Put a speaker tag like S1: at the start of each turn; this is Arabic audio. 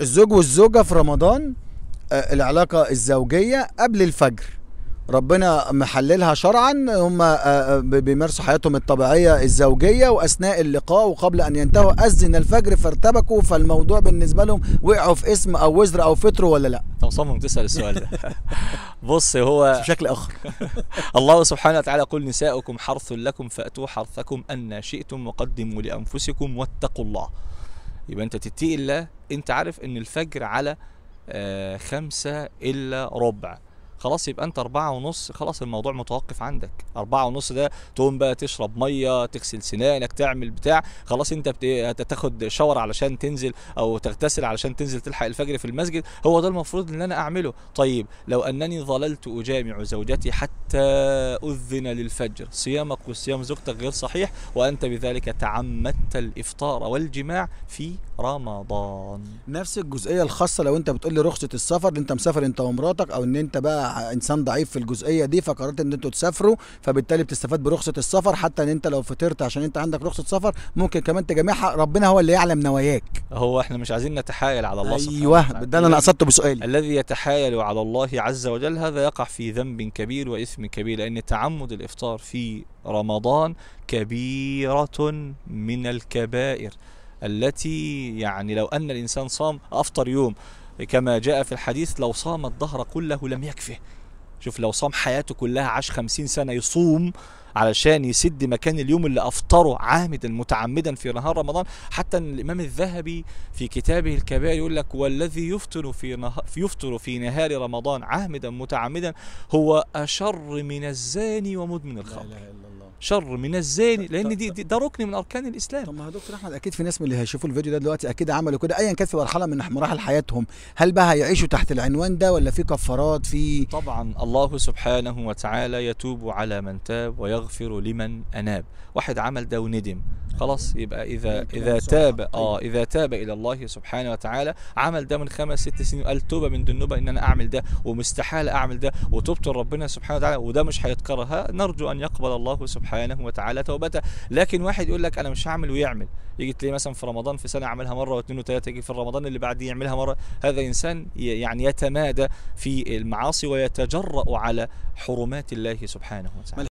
S1: الزوج والزوجة في رمضان آه، العلاقة الزوجية قبل الفجر. ربنا محللها شرعا هم آه، آه، بيمارسوا حياتهم الطبيعية الزوجية وأثناء اللقاء وقبل أن ينتهوا. أذن الفجر فارتبكوا فالموضوع بالنسبة لهم وقعوا في اسم أو وزر أو فطر ولا لأ.
S2: انت مصمم تسأل السؤال ده. بص هو
S1: بشكل آخر.
S2: الله سبحانه وتعالى يقول نساؤكم حرث لكم فأتوا حرثكم أن شئتم وقدموا لأنفسكم واتقوا الله. يبقى أنت تتقي الله أنت عارف أن الفجر على آه، خمسة إلا ربع. خلاص يبقى انت أربعة ونص خلاص الموضوع متوقف عندك. أربعة ونص ده تقوم بقى تشرب مية تغسل سنانك تعمل بتاع خلاص انت. هتاخد شاور علشان تنزل أو تغتسل علشان تنزل تلحق الفجر في المسجد. هو ده المفروض إن أنا أعمله. طيب لو أنني ظللت أجامع زوجتي حتى أذن للفجر صيامك وصيام زوجتك غير صحيح وأنت بذلك تعمدت الإفطار والجماع في رمضان.
S1: نفس الجزئية الخاصة لو أنت بتقول لي رخصة السفر أنت مسافر أنت ومراتك أو إن أنت بقى انسان ضعيف في الجزئية دي فقررت إن أنتوا تسافروا فبالتالي بتستفاد برخصة السفر حتى إن أنت لو فطرت عشان أنت عندك رخصة سفر ممكن كمان تجامعها. ربنا هو اللي يعلم نواياك.
S2: هو إحنا مش عايزين نتحايل على الله أيوه.
S1: ده اللي أنا قصدته بسؤالي.
S2: الذي يتحايل على الله عز وجل هذا يقع في ذنب كبير وإثم كبير لأن تعمد الإفطار في رمضان كبيرة من الكبائر التي يعني لو أن الإنسان صام أفطر يوم كما جاء في الحديث لو صام الدهر كله لم يكفه. شوف لو صام حياته كلها عاش خمسين سنة يصوم علشان يسد مكان اليوم اللي أفطره عامدا متعمدا في نهار رمضان. حتى الإمام الذهبي في كتابه الكبائر يقول لك والذي يفطر في نهار يفطر في نهار رمضان عامدا متعمدا هو أشر من الزاني ومدمن الخمر. شر من الزاني
S1: طب-
S2: دي, دي ده ركن من أركان الإسلام.
S1: طب ما يا دكتور أحمد أكيد في ناس من اللي هيشوفوا الفيديو ده دلوقتي أكيد عملوا كده. ايا كانت في مرحلة من مراحل حياتهم هل بقى هيعيشوا تحت العنوان ده ولا في كفارات في
S2: طبعا الله سبحانه وتعالى يتوب على من تاب ويغفر لمن أناب. واحد عمل ده وندم. خلاص يبقى إذا
S1: مصلحة.
S2: تاب آه إذا تاب إلى الله سبحانه وتعالى عمل ده من خمس ست سنين وقال توبة من ذنوبة إن أنا أعمل ده ومستحيل أعمل ده وتوبت لربنا سبحانه وتعالى وده مش هيتكرر ها، نرجو أن يقبل الله سبحانه وتعالى توبته. لكن واحد يقول لك أنا مش هعمل ويعمل. يجي تلاقيه مثلا في رمضان في سنة عملها مرة واثنين وثلاثة يجي في رمضان اللي بعديه يعملها مرة هذا إنسان ي- يعني يتمادى في المعاصي ويتجرأ على حرمات الله سبحانه وتعالى.